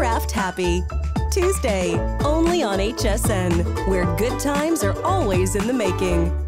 craft happy. Tuesday, only on HSN, where good times are always in the making.